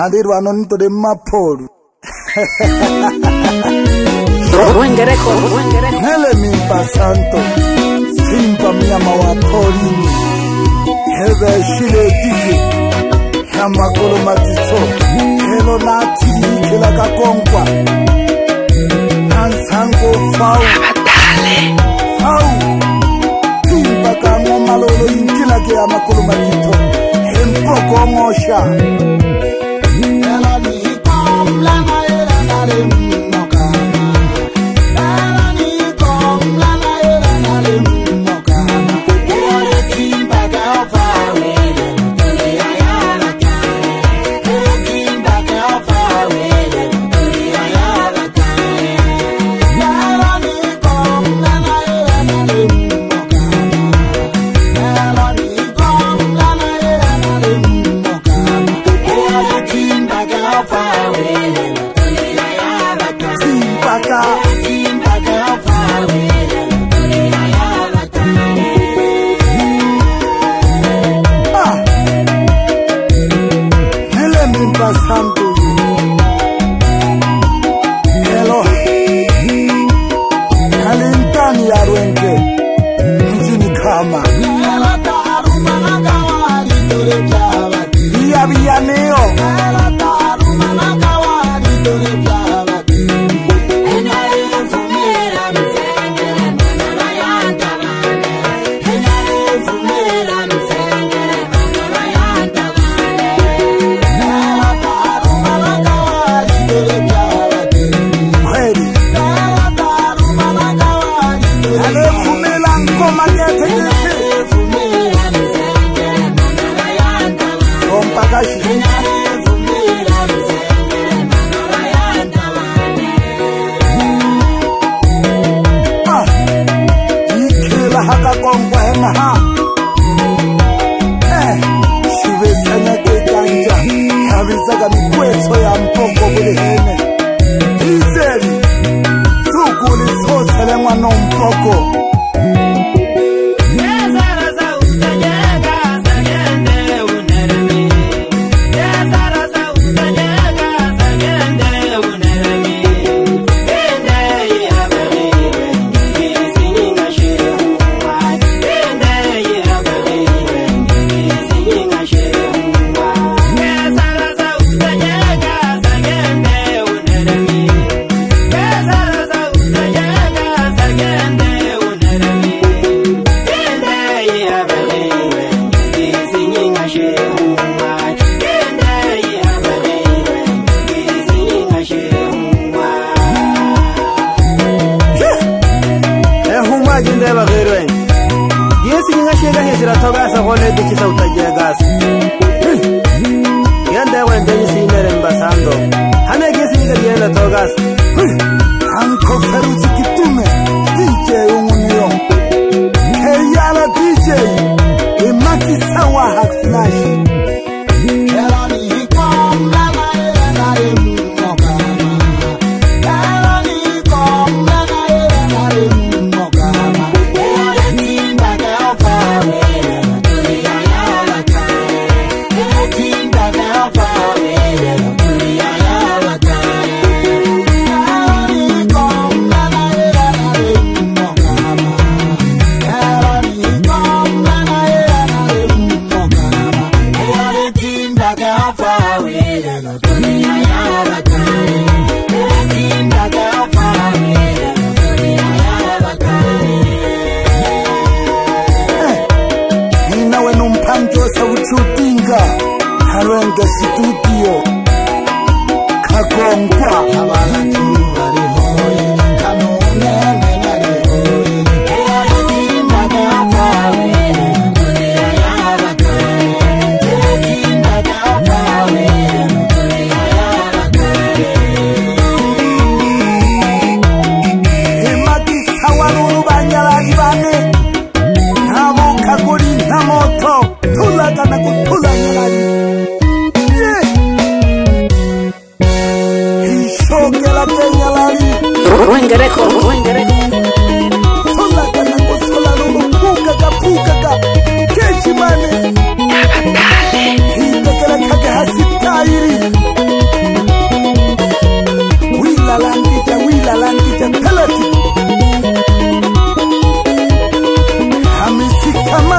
nhalirwa anonitore mumapolu nelemimpa santo simpa munyama wa polini heveshiletiye hamakolo matiso helo natiikela kakonkwa nansango fau fau simpa kamo malolo inkilake ya makolo matiso hempokomosha Ela me fala boleto chisa utajegas yende wende nisinerembasando hanegesinigadiena togas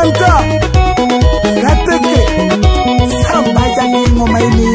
Santa Kateke Samba j a n k i e Mumaini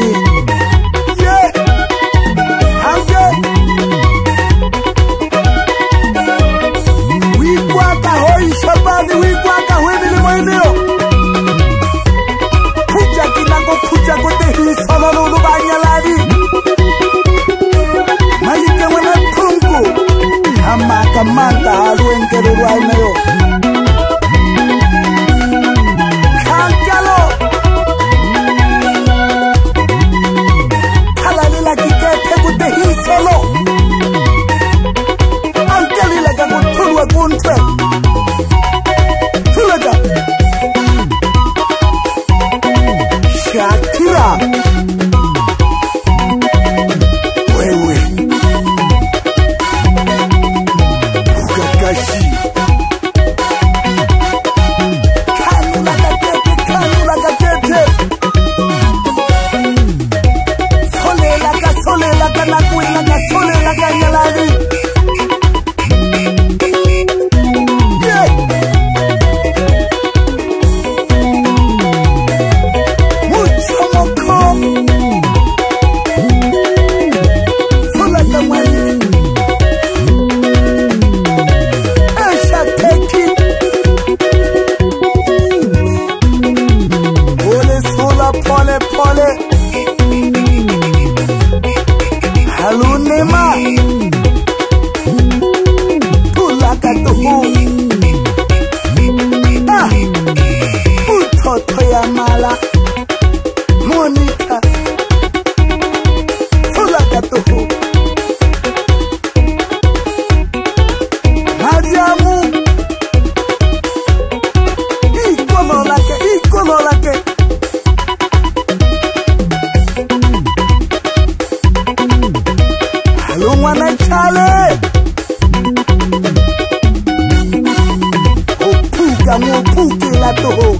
Me la carne Cuina. mon pour la tour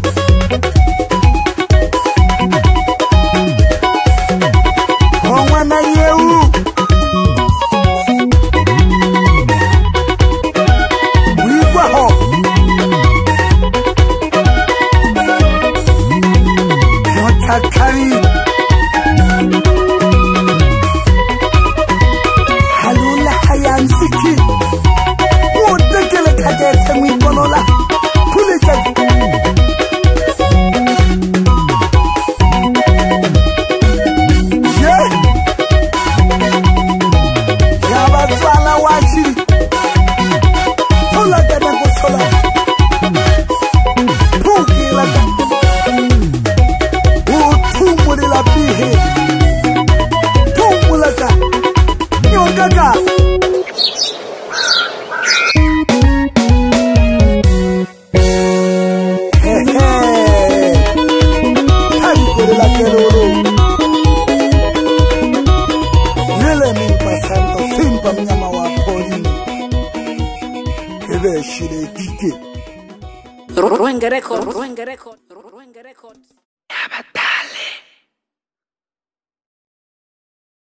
Guerrejo. Rubén Guerrejo.